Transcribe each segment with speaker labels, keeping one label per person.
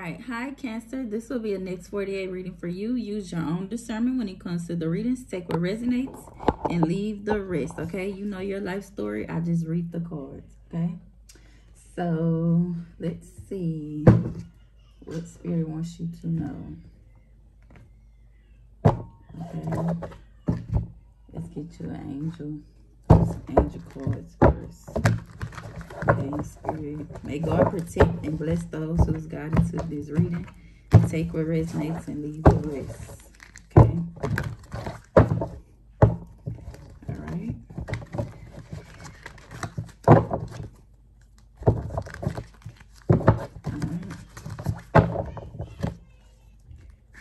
Speaker 1: right. Hi, Cancer. This will be a next 48 reading for you. Use your own discernment when it comes to the readings. Take what resonates and leave the rest, okay? You know your life story. I just read the cards, okay? So, let's see what Spirit wants you to know. Okay. Let's get you an angel. Some angel cards first. Okay, Spirit. May God protect and bless those who's guided to this reading. Take what resonates and leave the rest. Okay. All right.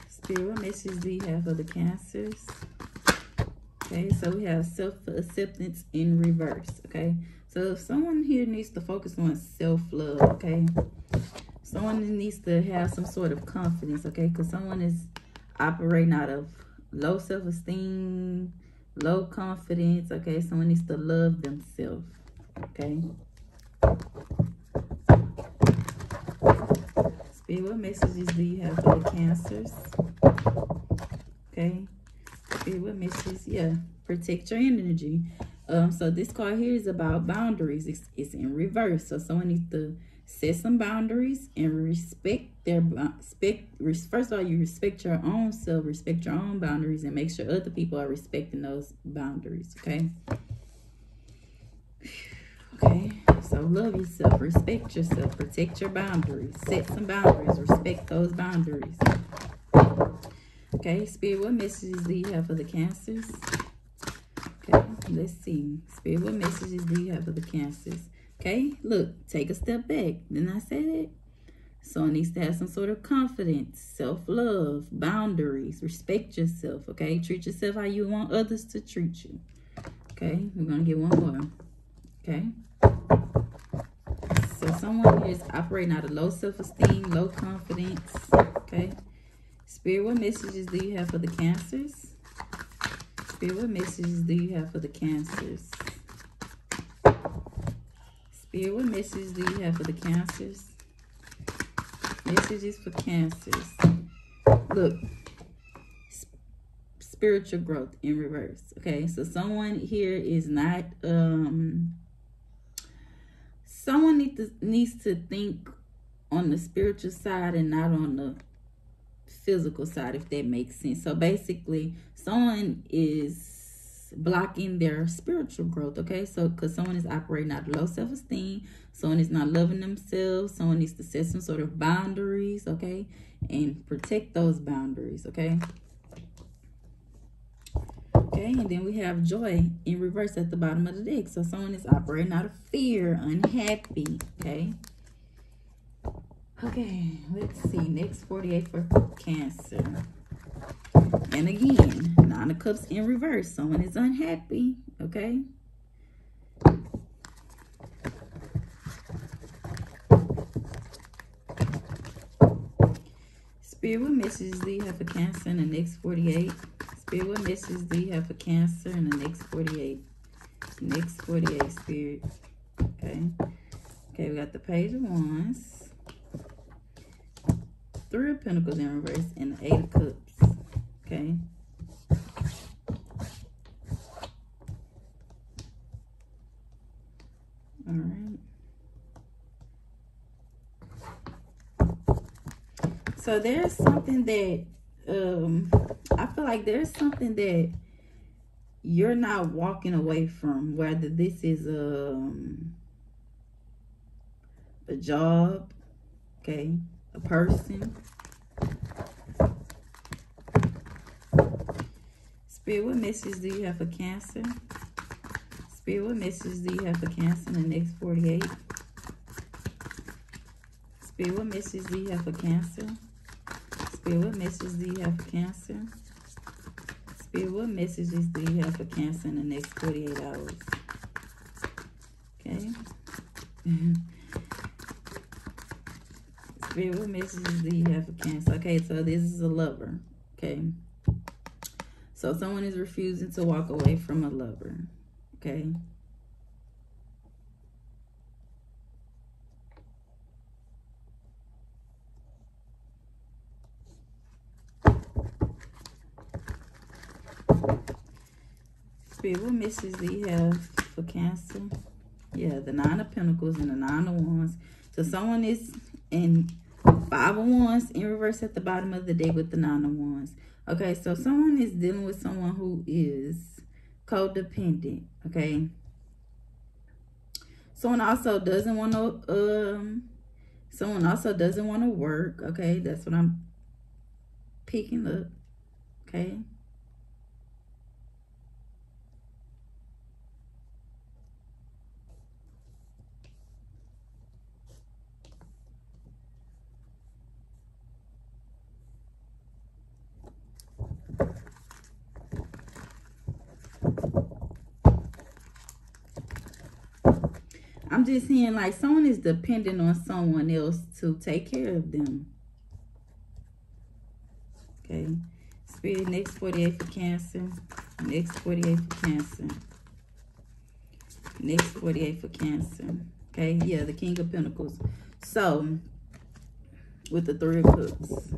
Speaker 1: Spirit, what message do you have for the cancers? Okay, so we have self-acceptance in reverse, okay? So if someone here needs to focus on self-love, okay? Someone needs to have some sort of confidence, okay? Because someone is operating out of low self-esteem, low confidence, okay? Someone needs to love themselves, okay? Spirit, what messages do you have for the cancers? Okay. Spirit, what messages? Yeah, protect your energy. Um, so this card here is about boundaries. It's, it's in reverse. So someone needs to set some boundaries and respect their respect. First of all, you respect your own self, respect your own boundaries, and make sure other people are respecting those boundaries. Okay. Okay. So love yourself, respect yourself, protect your boundaries, set some boundaries, respect those boundaries. Okay, Spirit, what messages do you have for the cancers? Okay, let's see. Spirit, what messages do you have for the cancers? Okay, look, take a step back. Didn't I say that? Someone needs to have some sort of confidence, self-love, boundaries, respect yourself, okay? Treat yourself how you want others to treat you. Okay, we're going to get one more. Okay. So someone here is operating out of low self-esteem, low confidence, okay? Spirit, what messages do you have for the cancers? Spirit, what messages do you have for the cancers? Spirit, what messages do you have for the cancers? Messages for cancers. Look, spiritual growth in reverse. Okay, so someone here is not, um, someone need to, needs to think on the spiritual side and not on the physical side, if that makes sense. So basically, someone is blocking their spiritual growth, okay? So, because someone is operating out of low self esteem, someone is not loving themselves, someone needs to set some sort of boundaries, okay? And protect those boundaries, okay? Okay, and then we have joy in reverse at the bottom of the deck. So, someone is operating out of fear, unhappy, okay? Okay, let's see. Next 48 for Cancer. And again, Nine of Cups in reverse. Someone is unhappy, okay? Spirit, what messages do you have for Cancer in the next 48? Spirit, what messages do you have for Cancer in the next 48? Next 48, Spirit. Okay. Okay, we got the Page of Wands. Three of Pentacles in reverse and the Eight of Cups. Okay. All right. So there's something that um I feel like there's something that you're not walking away from whether this is um a job okay a person. Spirit, what message do you have for Cancer? Spirit, what message do you have for Cancer in the next 48? Spirit, what message do you have for Cancer? Spirit, what message do you have for Cancer? Spirit, what messages do you have for Cancer in the next 48 hours? Okay. Spirit, what messages do you have for Cancer? Okay, so this is a lover, okay? So someone is refusing to walk away from a lover, okay? Spirit, what messages do you have for Cancer? Yeah, the Nine of Pentacles and the Nine of Wands. So someone is in Five of Wands in reverse at the bottom of the deck with the Nine of Wands. Okay, so someone is dealing with someone who is codependent. Okay. Someone also doesn't want to, um, someone also doesn't want to work. Okay, that's what I'm picking up. Okay. I'm just seeing like someone is dependent on someone else to take care of them. Okay. Spirit, next 48 for Cancer. Next 48 for Cancer. Next 48 for Cancer. Okay. Yeah, the King of Pentacles. So, with the Three of Cups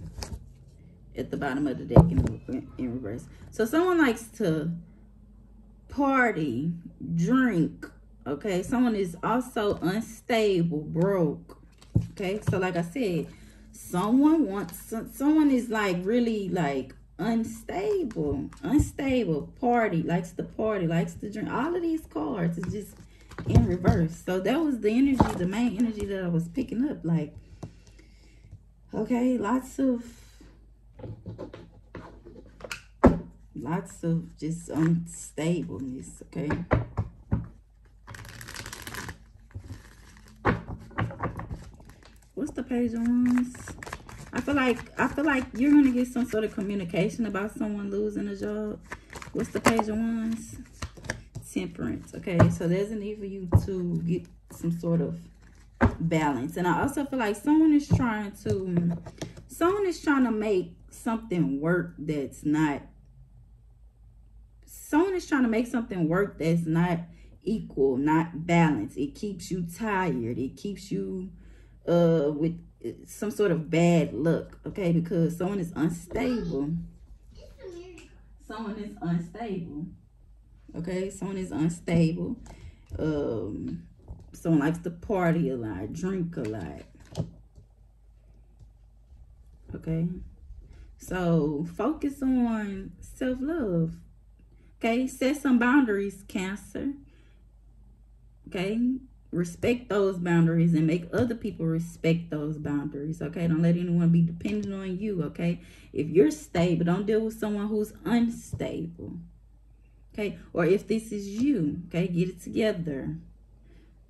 Speaker 1: at the bottom of the deck in, in reverse. So, someone likes to party, drink, okay someone is also unstable broke. Okay so like i said someone wants someone is like really like unstable unstable party likes to party likes to drink. All of these cards is just in reverse. So that was the energy the main energy that i was picking up like okay lots of lots of just unstableness okay the page wands i feel like i feel like you're gonna get some sort of communication about someone losing a job. What's the page of temperance. Okay so there's a need for you to get some sort of balance. And i also feel like someone is trying to someone is trying to make something work that's not someone is trying to make something work that's not equal not balanced. It keeps you tired. It keeps you uh with some sort of bad luck okay? Because someone is unstable. Someone is unstable okay? Someone is unstable. Um someone likes to party a lot drink a lot okay? So focus on self-love okay? Set some boundaries cancer okay respect those boundaries and make other people respect those boundaries okay? Don't let anyone be dependent on you okay? If you're stable don't deal with someone who's unstable okay? Or if this is you okay get it together.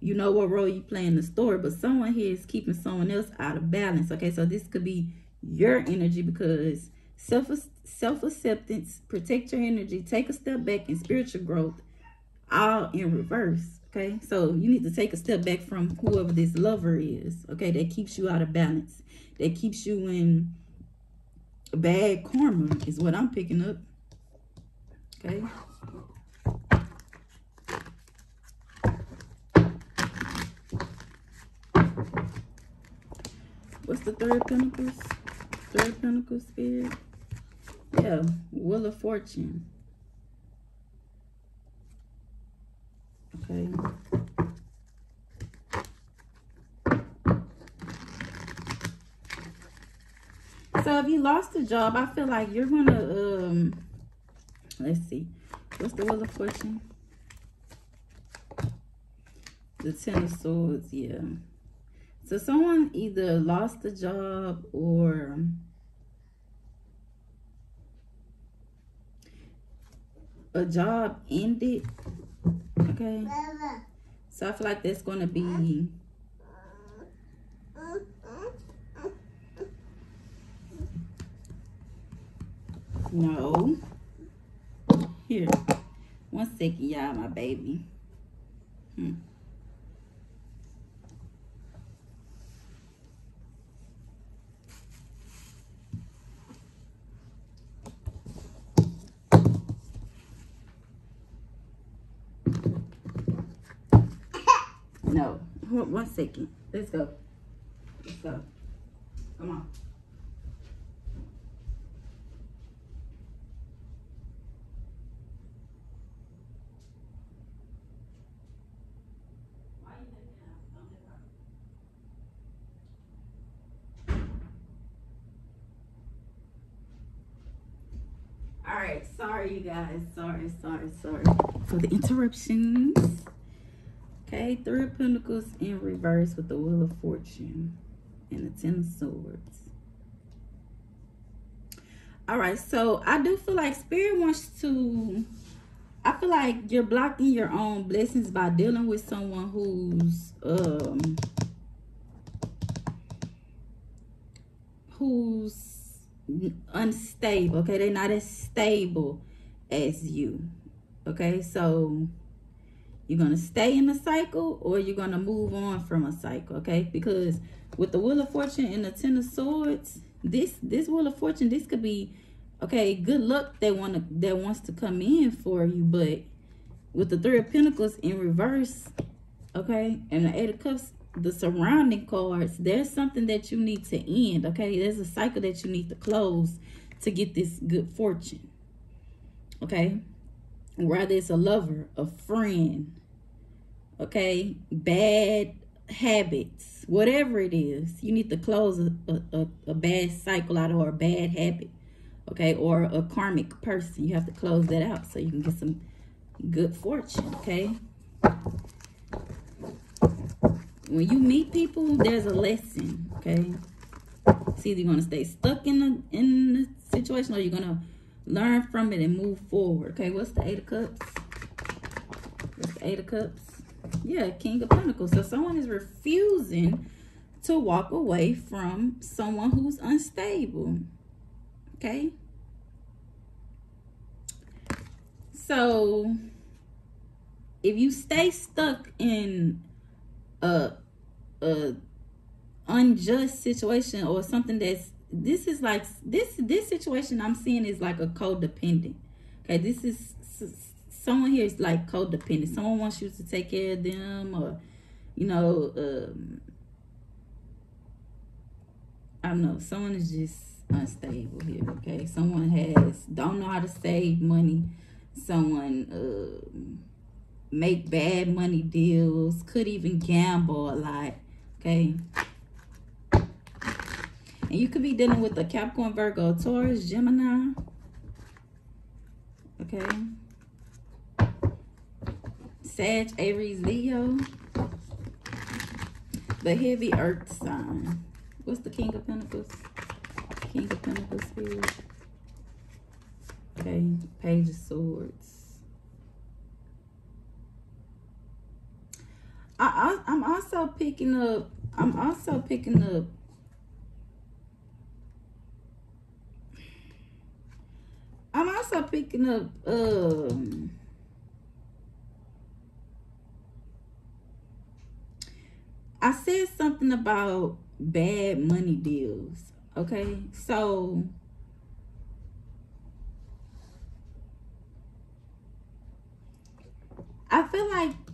Speaker 1: You know what role you play in the story but someone here is keeping someone else out of balance okay? So this could be your energy because self self-acceptance protect your energy take a step back in spiritual growth all in reverse Okay, so you need to take a step back from whoever this lover is. Okay, that keeps you out of balance. That keeps you in bad karma is what I'm picking up. Okay. What's the third pentacles? Third pentacle spirit? Yeah, Wheel of Fortune. Okay. You lost a job, I feel like you're gonna um let's see. What's the wheel of fortune? The ten of swords, yeah. So someone either lost a job or a job ended Okay. So I feel like that's going to be... No. Here. One second, y'all, my baby. Hmm. No. One second. Let's go. Let's go. Come on. Right. Sorry, you guys. Sorry, sorry, sorry for the interruptions. Okay, Three of Pentacles in reverse with the Wheel of Fortune and the Ten of Swords. All right, so I do feel like Spirit wants to I feel like you're blocking your own blessings by dealing with someone who's um who's unstable. Okay, they're not as stable as you. Okay, so you're gonna stay in the cycle or you're gonna move on from a cycle. Okay, because with the Wheel of Fortune and the Ten of Swords, this this Wheel of Fortune, this could be okay, good luck that want to that wants to come in for you, but with the three of pentacles in reverse, okay, and the eight of cups, the surrounding cards, there's something that you need to end, okay? There's a cycle that you need to close to get this good fortune. Okay? Whether it's a lover, a friend, okay, bad habits, whatever it is, you need to close a, a, a bad cycle out or a bad habit okay, or a karmic person. You have to close that out so you can get some good fortune, okay? When you meet people, there's a lesson, okay? It's either you're going to stay stuck in the, in the situation or you're going to learn from it and move forward, okay? What's the Eight of Cups? What's the Eight of Cups? Yeah, King of Pentacles. So someone is refusing to walk away from someone who's unstable, okay? So if you stay stuck in a, a unjust situation or something that's this is like this this situation I'm seeing is like a codependent. Okay, this is someone here is like codependent. Someone wants you to take care of them or you know um I don't know, someone is just unstable here, okay? Someone has don't know how to save money someone uh, make bad money deals, could even gamble a lot, okay? And you could be dealing with a Capricorn, Virgo, Taurus, Gemini, okay? Sag, Aries, Leo. The heavy earth sign. What's the King of Pentacles? King of Pentacles here. Okay, Page of Swords. I, I'm also picking up. I'm also picking up. I'm also picking up. Um. I said something about bad money deals. Okay, so I feel like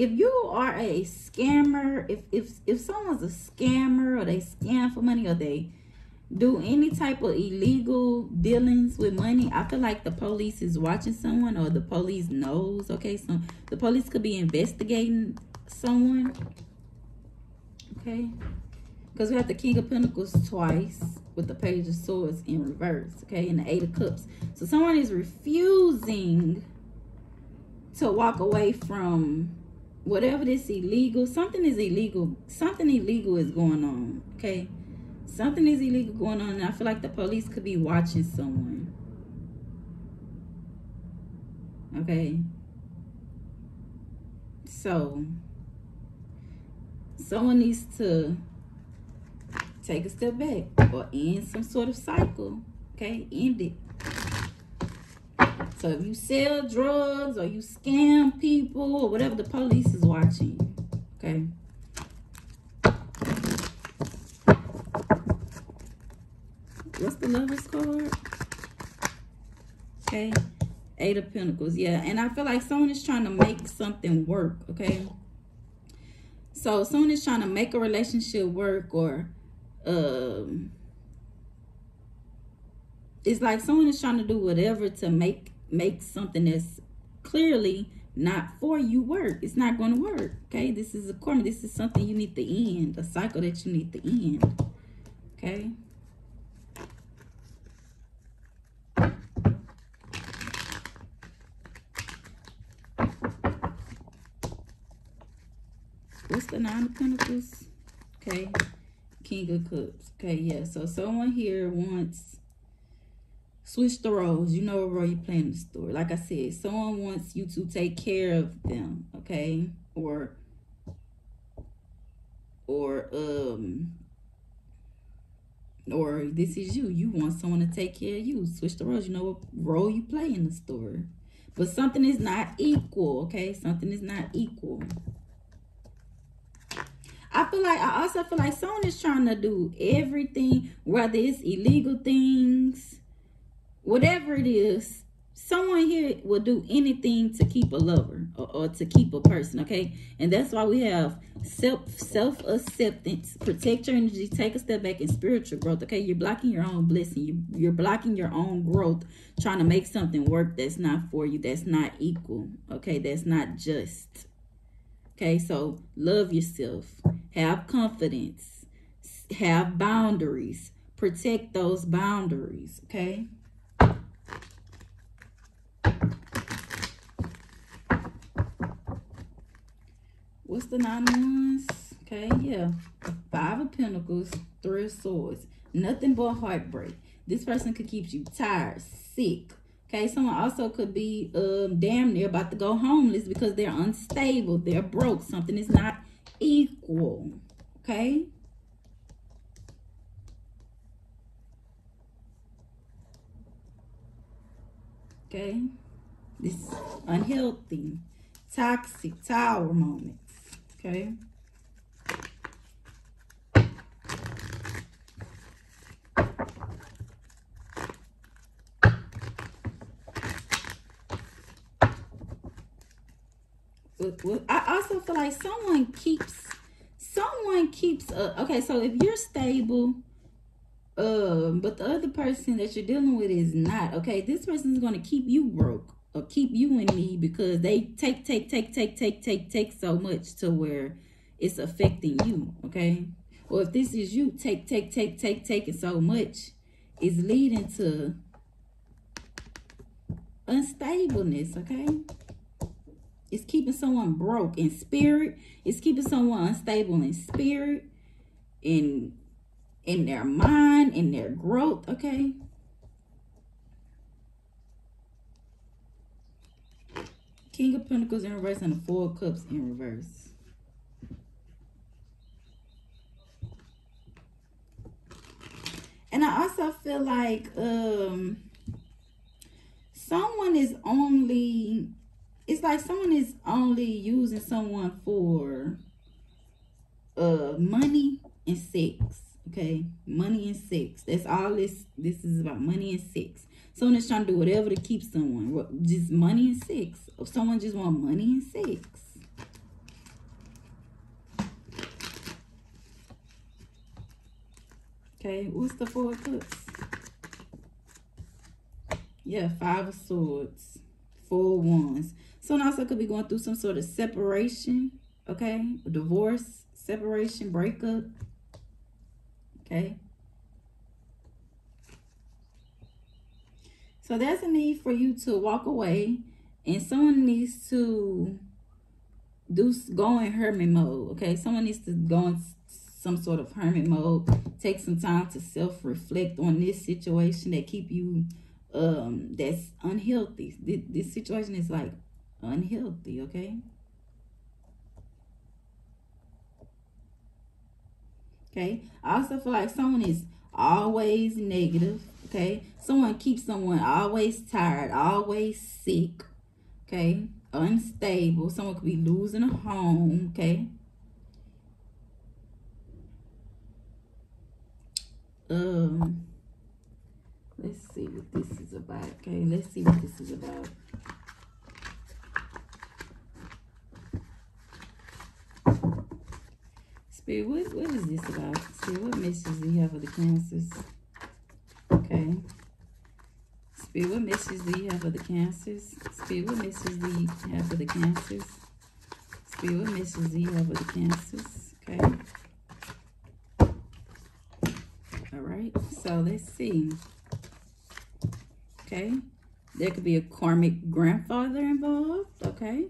Speaker 1: if you are a scammer, if if if someone's a scammer or they scam for money or they do any type of illegal dealings with money, I feel like the police is watching someone or the police knows. Okay, so the police could be investigating someone. Okay, because we have the King of Pentacles twice with the Page of Swords in reverse. Okay, and the Eight of Cups. So someone is refusing to walk away from whatever this illegal something is illegal something illegal is going on okay? Something is illegal going on and i feel like the police could be watching someone okay? So someone needs to take a step back or end some sort of cycle okay? End it so if you sell drugs or you scam people or whatever, the police is watching Okay. What's the lover's card? Okay. Eight of Pentacles. Yeah. And I feel like someone is trying to make something work. Okay. So someone is trying to make a relationship work or um it's like someone is trying to do whatever to make make something that's clearly not for you work. It's not going to work. Okay, this is a karma. This is something you need to end, a cycle that you need to end. Okay. What's the Nine of Pentacles? Okay. King of Cups. Okay, yeah. So someone here wants switch the roles. You know what role you play in the story. Like I said, someone wants you to take care of them, okay? Or or um or this is you. You want someone to take care of you. Switch the roles. You know what role you play in the story. But something is not equal, okay? Something is not equal. I feel like I also feel like someone is trying to do everything, whether it's illegal things, whatever it is, someone here will do anything to keep a lover or, or, to keep a person okay? And that's why we have self self acceptance protect your energy. Take a step back in spiritual growth okay? You're blocking your own blessing. You, you're blocking your own growth trying to make something work that's not for you that's not equal okay? That's not just okay? So love yourself. Have confidence. Have boundaries. Protect those boundaries okay What's the nine wands? Okay, yeah. Five of pentacles, three of swords. Nothing but heartbreak. This person could keep you tired, sick. Okay, someone also could be um, damn near about to go homeless because they're unstable. They're broke. Something is not equal. Okay? Okay? This unhealthy, toxic tower moment. Okay. I also feel like someone keeps someone keeps uh, okay so if you're stable um but the other person that you're dealing with is not okay this person is going to keep you broke or keep you in need because they take, take, take, take, take, take, take so much to where it's affecting you, okay? Or if this is you, take, take, take, take, taking so much is leading to unstableness, okay? It's keeping someone broke in spirit. It's keeping someone unstable in spirit, in in their mind, in their growth, okay? King of Pentacles in reverse and the Four of Cups in reverse. And I also feel like um someone is only it's like someone is only using someone for uh money and sex. Okay, money and sex. That's all this this is about money and sex. Someone trying to do whatever to keep someone. Just money and sex. Someone just want money and sex. Okay, what's the four of cups? Yeah, five of swords. Four wands. Someone also could be going through some sort of separation. Okay, divorce, separation, breakup. Okay. So there's a need for you to walk away and someone needs to do go in hermit mode. Okay, someone needs to go in some sort of hermit mode. Take some time to self-reflect on this situation that keep you um that's unhealthy. This, this situation is like unhealthy, okay? Okay. I also feel like someone is always negative okay? Someone keeps someone always tired, always sick, okay? Unstable. Someone could be losing a home, okay? Um, let's see what this is about, okay? Let's see what this is about. Spirit, what, what is this about? Spirit, what message do you have for the cancers? Okay. Spirit, what message do you have for the cancers? Spirit, what message do you have for the cancers? Spirit, what message do you have for the cancers? Okay. All right. So let's see. Okay. There could be a karmic grandfather involved. Okay.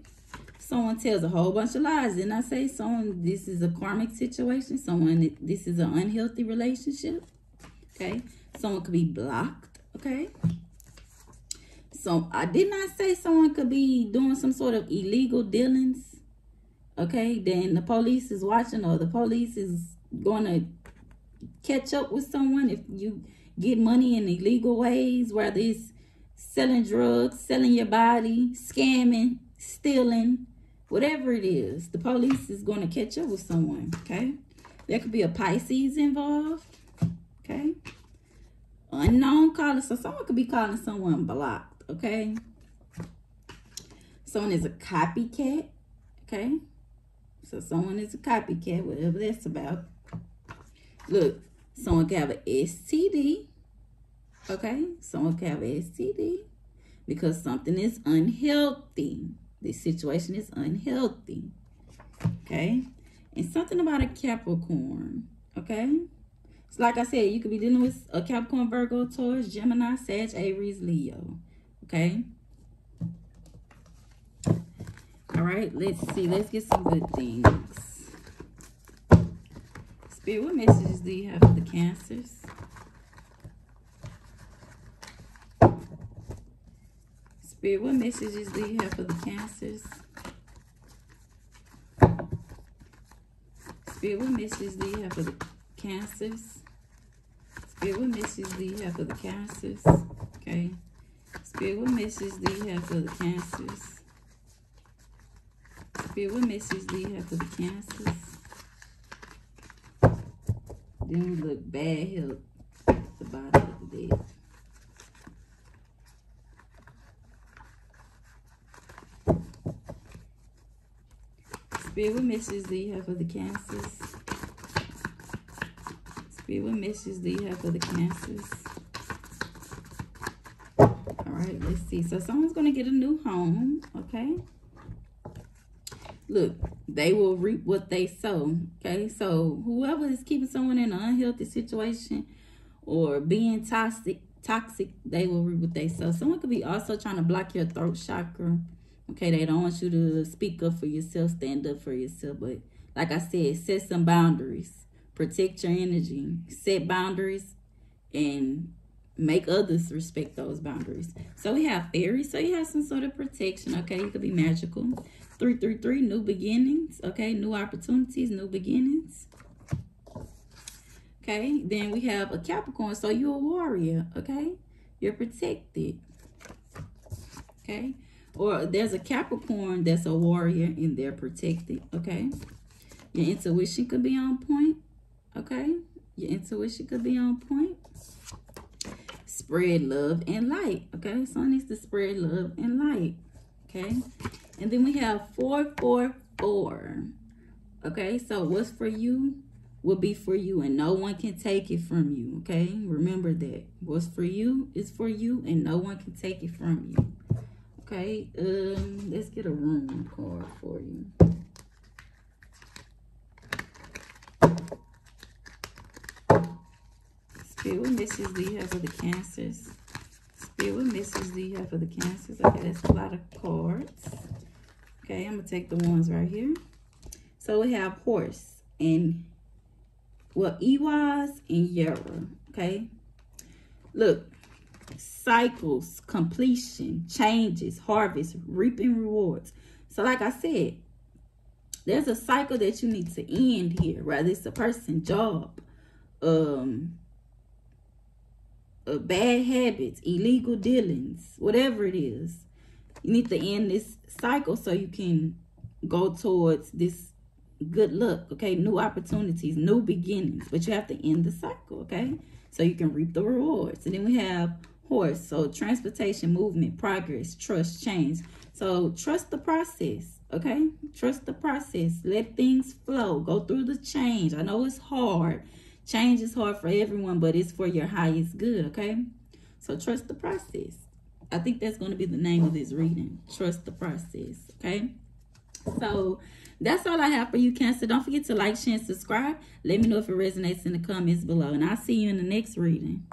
Speaker 1: someone tells a whole bunch of lies. Didn't I say someone, this is a karmic situation? Someone, this is an unhealthy relationship. Okay. Someone could be blocked. Okay. So I did not say someone could be doing some sort of illegal dealings. Okay. Then the police is watching or the police is going to catch up with someone if you get money in illegal ways, whether it's selling drugs, selling your body, scamming, stealing, whatever it is, the police is going to catch up with someone, okay? There could be a Pisces involved, okay? Unknown caller, so someone could be calling someone blocked, okay? Someone is a copycat, okay? So someone is a copycat, whatever that's about. Look, someone can have an STD, okay? Someone can have an STD because something is unhealthy. This situation is unhealthy. Okay. And something about a Capricorn. Okay. So like I said, you could be dealing with a Capricorn, Virgo, Taurus, Gemini, Sag, Aries, Leo. Okay. All right. Let's see. Let's get some good things. Spirit, what messages do you have for the Cancers? Spirit, what messages do you have for the cancers? Spirit, what messages do you have for the cancers? Spirit, what messages do you have for the cancers? Okay. Spirit, what messages do you have for the cancers? Spirit, what messages do you have for the cancers? Then we look bad health at the bottom of the deck. Spirit, what messages do you have for the cancers? Spirit, what messages do you have for the cancers? All right, let's see. So someone's going to get a new home, okay? Look, they will reap what they sow, okay? So whoever is keeping someone in an unhealthy situation or being toxic, toxic, they will reap what they sow. Someone could be also trying to block your throat chakra Okay, they don't want you to speak up for yourself, stand up for yourself. But like I said, set some boundaries. Protect your energy. Set boundaries and make others respect those boundaries. So we have fairies. So you have some sort of protection. Okay, you could be magical. 333, new beginnings. Okay, new opportunities, new beginnings. Okay, then we have a Capricorn. So you're a warrior. Okay, you're protected. Okay, or there's a Capricorn that's a warrior and they're protected, okay? Your intuition could be on point, okay? Your intuition could be on point. Spread love and light, okay? So needs to spread love and light, okay? And then we have 444, okay? So what's for you will be for you and no one can take it from you, okay? Remember that. What's for you is for you and no one can take it from you. Okay, um, let's get a rune card for you. Spirit, what Mrs. have for the cancers? Spirit, what Mrs. have for the cancers? Okay, that's a lot of cards. Okay, I'm going to take the ones right here. So we have horse and, well, Ehwaz and Jera. Okay. Look, cycles, completion, changes, harvest, reaping rewards. So like I said, there's a cycle that you need to end here, whether it's a person, job, um, uh, bad habits, illegal dealings, whatever it is. You need to end this cycle so you can go towards this good luck, okay? New opportunities, new beginnings. But you have to end the cycle, okay? So you can reap the rewards. And then we have horse. So transportation, movement, progress, trust, change. So trust the process, okay? Trust the process. Let things flow. Go through the change. I know it's hard. Change is hard for everyone, but it's for your highest good, okay? So trust the process. I think that's going to be the name of this reading. Trust the process, okay? So that's all I have for you, Cancer. Don't forget to like, share, and subscribe. Let me know if it resonates in the comments below. And I'll see you in the next reading.